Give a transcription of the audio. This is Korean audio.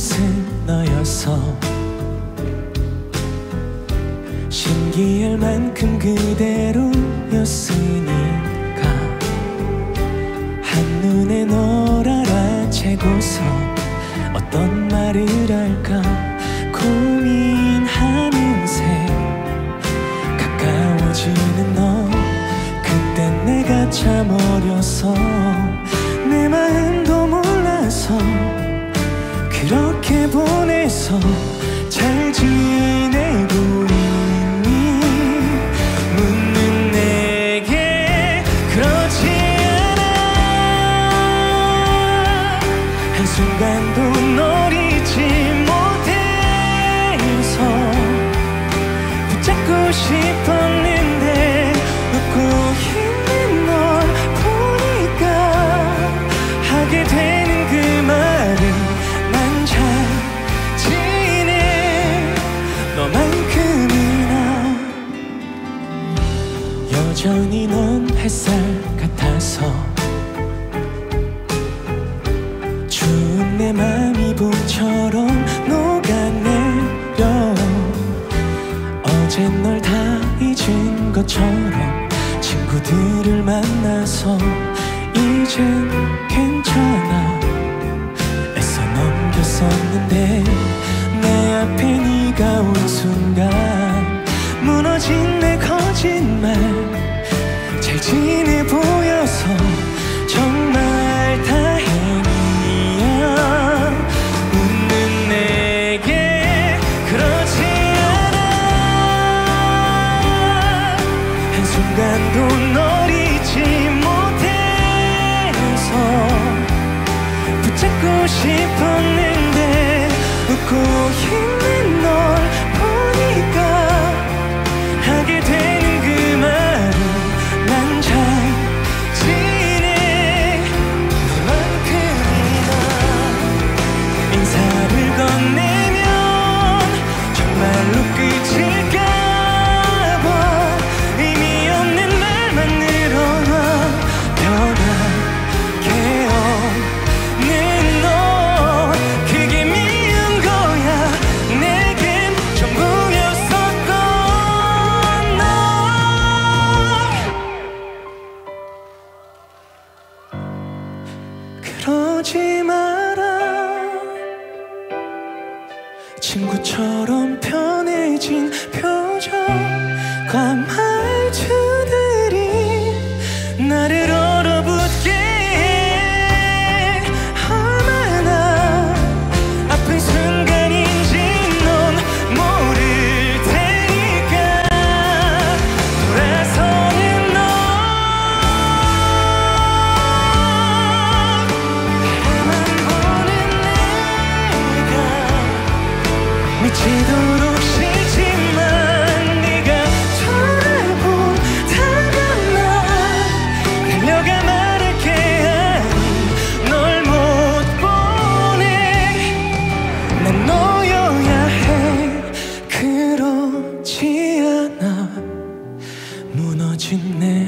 곳은 너였어 신기할 만큼 그대로였으니까 한눈에 널 알아채고서 어떤 말을 할까 고민하는 새 가까워지는 너 그땐 내가 참 어려서 내 마음도 몰라서 보내서 잘 지내고 있니? 묻는 내게 그렇지 않아. 한순간도 널 여전히 넌 햇살 같아서 추운 내 맘이 봄처럼 녹아내려. 어젠 널다 잊은 것처럼 친구들을 만나서 이젠 괜찮아. 애써 넘겼었는데 내 앞에 네가 온 순간 무너진 내 거짓말 잘 지내 보여서 정말 다행이야. 웃는 내게 그렇지 않아. 한순간도 널 잊지 못해서 붙잡고 싶었는데 웃고 있 그러지 마라. 친구처럼 싶네